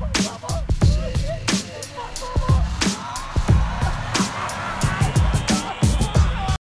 Bye.